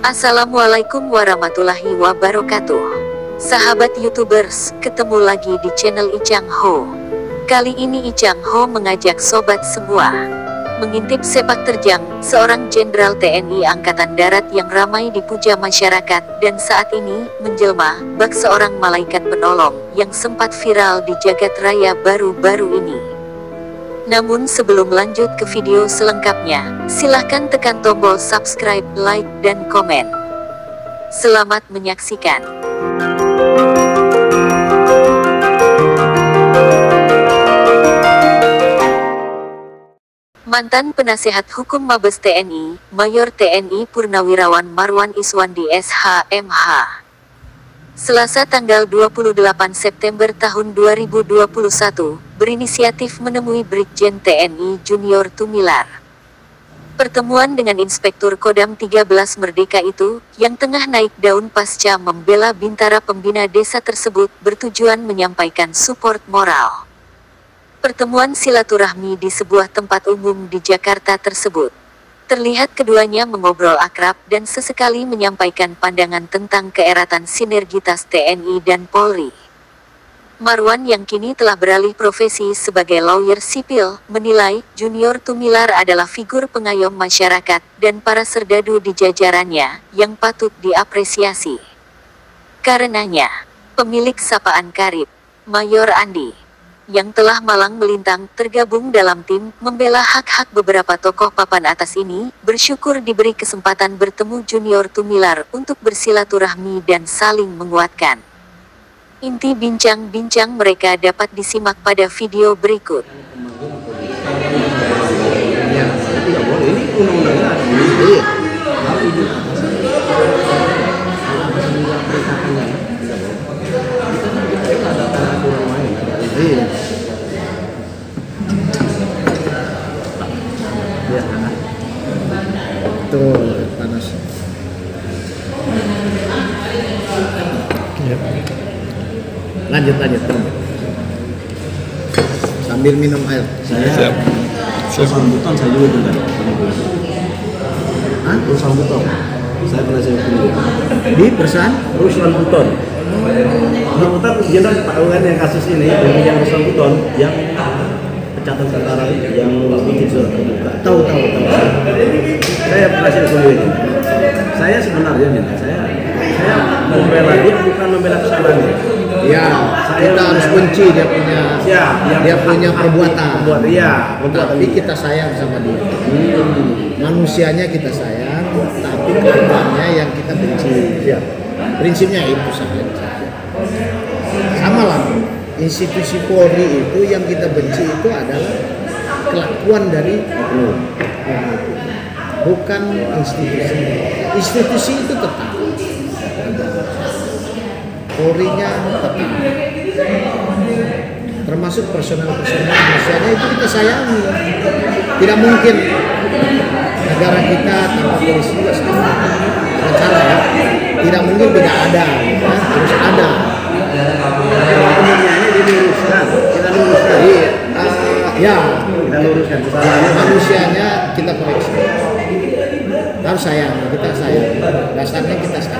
Assalamualaikum warahmatullahi wabarakatuh. Sahabat YouTubers, ketemu lagi di channel Icang Ho. Kali ini Icang Ho mengajak sobat semua mengintip sepak terjang seorang jenderal TNI Angkatan Darat yang ramai dipuja masyarakat dan saat ini menjelma bak seorang malaikat penolong yang sempat viral di jagat raya baru-baru ini. Namun sebelum lanjut ke video selengkapnya, silahkan tekan tombol subscribe, like, dan komen. Selamat menyaksikan. Mantan penasehat hukum Mabes TNI, Mayor TNI Purnawirawan Marwan Iswandi SHMH. Selasa tanggal 28 September tahun 2021, berinisiatif menemui Brigjen TNI Junior Tumilar. Pertemuan dengan Inspektur Kodam 13 Merdeka itu, yang tengah naik daun pasca membela bintara pembina desa tersebut bertujuan menyampaikan support moral. Pertemuan silaturahmi di sebuah tempat umum di Jakarta tersebut. Terlihat keduanya mengobrol akrab dan sesekali menyampaikan pandangan tentang keeratan sinergitas TNI dan Polri. Marwan yang kini telah beralih profesi sebagai lawyer sipil, menilai Junior Tumilar adalah figur pengayom masyarakat dan para serdadu di jajarannya yang patut diapresiasi. Karenanya, pemilik sapaan karib, Mayor Andi, yang telah malang melintang tergabung dalam tim membela hak-hak beberapa tokoh papan atas ini, bersyukur diberi kesempatan bertemu Junior Tumilar untuk bersilaturahmi dan saling menguatkan. Inti bincang-bincang mereka dapat disimak pada video berikut. Ya, tidak boleh. Ini undang-undangnya ada. Iya. Harus izin atas. Perintahkannya ya. Tidak boleh. Kita kan kita itu ada aturan main, ada izin. Iya. Ya, nah. Tuh, panas. Iya. Lanjut, lanjut. Sambil minum air. Saya Siap. Siap. Buton saya juga dengar. Hah? Ruslan Buton. Saya pernah saya kuliah. Di perusahaan? Ruslan Buton. Ruslan Buton jenderal tahu kan yang kasus ini yang yang Ruslan Buton yang pecatan tentara yang bikin surat terbuka. Tahu, tahu, tahu. Saya pernah saya kuliah ini. Saya sebenarnya nih, saya saya membela dia bukan membela kesalahannya. Ya, kita harus benci dia punya Ya, dia punya perbuatan. Perbuatan, iya, perbuatan. Tapi kita sayang sama dia. Hmm. Manusianya kita sayang, tapi kelakuannya yang kita benci. Ya. Prinsipnya itu saja. Sama lah. Institusi Polri itu yang kita benci itu adalah kelakuan dari bukan institusi. Institusi itu tetap. Polri-nya tetap. Termasuk personal-personal manusianya itu kita sayangi. Tidak mungkin negara kita tanpa polisi juga sama. Cara ya. Tidak mungkin tidak ada, ya. harus ada. Kemudiannya diluruskan, kita luruskan. Uh, ya Kita luruskan kesalahannya. manusianya kita koreksi harus sayang kita sayang dasarnya kita sayang